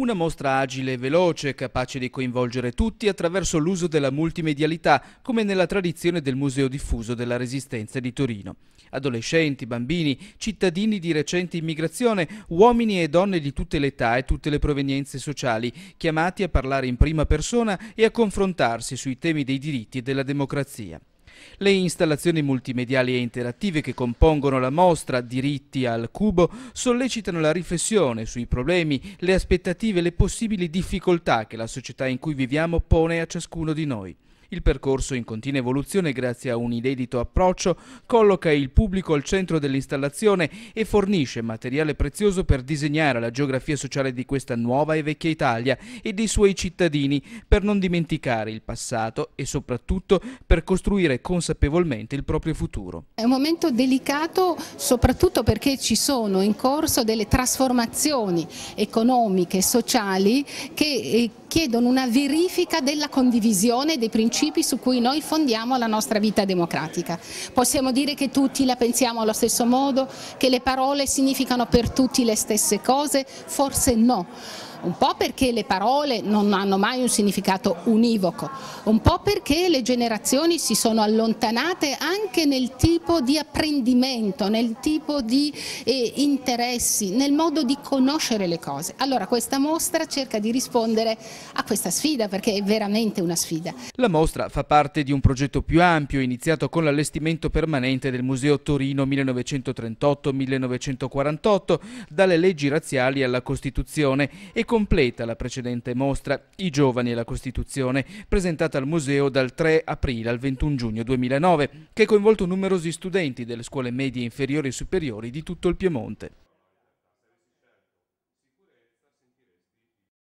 Una mostra agile e veloce, capace di coinvolgere tutti attraverso l'uso della multimedialità, come nella tradizione del Museo Diffuso della Resistenza di Torino. Adolescenti, bambini, cittadini di recente immigrazione, uomini e donne di tutte le età e tutte le provenienze sociali, chiamati a parlare in prima persona e a confrontarsi sui temi dei diritti e della democrazia. Le installazioni multimediali e interattive che compongono la mostra Diritti al Cubo sollecitano la riflessione sui problemi, le aspettative e le possibili difficoltà che la società in cui viviamo pone a ciascuno di noi. Il percorso in continua evoluzione grazie a un inedito approccio colloca il pubblico al centro dell'installazione e fornisce materiale prezioso per disegnare la geografia sociale di questa nuova e vecchia Italia e dei suoi cittadini per non dimenticare il passato e soprattutto per costruire consapevolmente il proprio futuro. È un momento delicato soprattutto perché ci sono in corso delle trasformazioni economiche e sociali che eh, chiedono una verifica della condivisione dei principi su cui noi fondiamo la nostra vita democratica. Possiamo dire che tutti la pensiamo allo stesso modo, che le parole significano per tutti le stesse cose? Forse no un po' perché le parole non hanno mai un significato univoco, un po' perché le generazioni si sono allontanate anche nel tipo di apprendimento, nel tipo di eh, interessi, nel modo di conoscere le cose. Allora questa mostra cerca di rispondere a questa sfida perché è veramente una sfida. La mostra fa parte di un progetto più ampio iniziato con l'allestimento permanente del Museo Torino 1938-1948, dalle leggi razziali alla Costituzione e completa la precedente mostra I giovani e la Costituzione, presentata al museo dal 3 aprile al 21 giugno 2009, che ha coinvolto numerosi studenti delle scuole medie inferiori e superiori di tutto il Piemonte.